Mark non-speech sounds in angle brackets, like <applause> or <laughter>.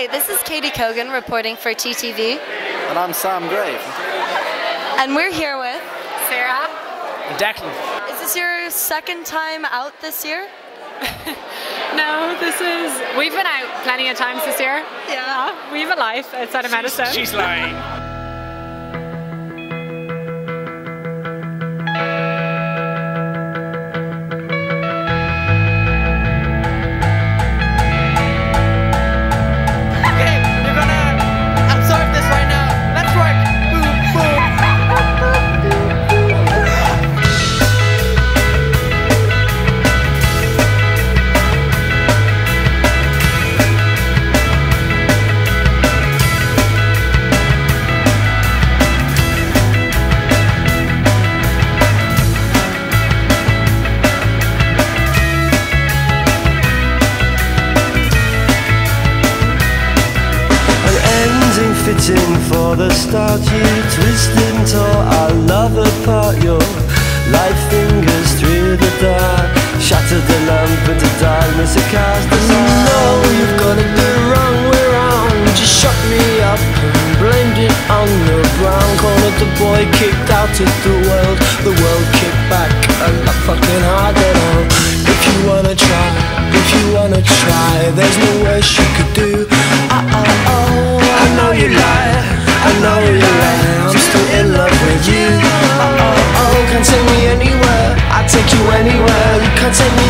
Hi, this is Katie Cogan reporting for TTV. And I'm Sam Gray. And we're here with Sarah. Declan. Is this your second time out this year? <laughs> no, this is. We've been out plenty of times this year. Yeah. we have a life outside of medicine. She's lying. waiting for the start. You twist and tore our love apart. Your light fingers through the dark. Shattered the lamp into darkness It cast us out. No, you've got it the wrong way round You shut me up and blamed it on the brown Cornered the boy kicked out of the world. The world kicked back and not fucking hard at all. If you wanna try, if you wanna try There's no worse you could do. take me